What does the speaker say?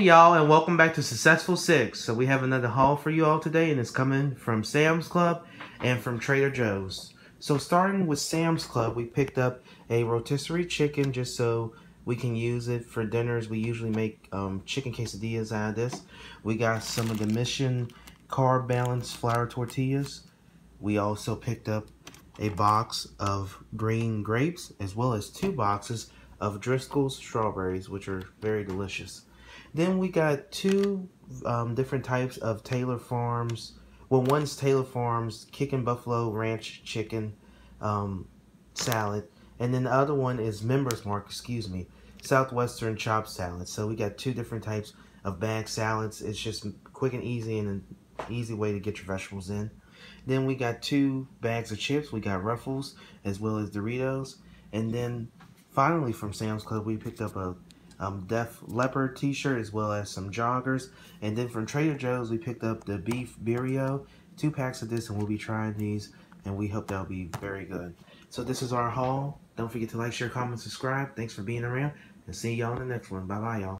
y'all, and welcome back to Successful Six. So we have another haul for you all today, and it's coming from Sam's Club and from Trader Joe's. So starting with Sam's Club, we picked up a rotisserie chicken just so we can use it for dinners. We usually make um, chicken quesadillas out of this. We got some of the Mission Carb Balance Flour Tortillas. We also picked up a box of green grapes as well as two boxes of Driscoll's strawberries, which are very delicious. Then we got two um, different types of Taylor Farms. Well, one's Taylor Farms Kickin' Buffalo Ranch Chicken um, Salad. And then the other one is Members Mark, excuse me, Southwestern Chop Salad. So we got two different types of bag salads. It's just quick and easy and an easy way to get your vegetables in. Then we got two bags of chips. We got Ruffles as well as Doritos. And then finally from Sam's Club, we picked up a um, Def Leppard t-shirt as well as some joggers. And then from Trader Joe's, we picked up the beef birria, two packs of this, and we'll be trying these, and we hope that'll be very good. So this is our haul. Don't forget to like, share, comment, subscribe. Thanks for being around, and see y'all in the next one. Bye-bye, y'all.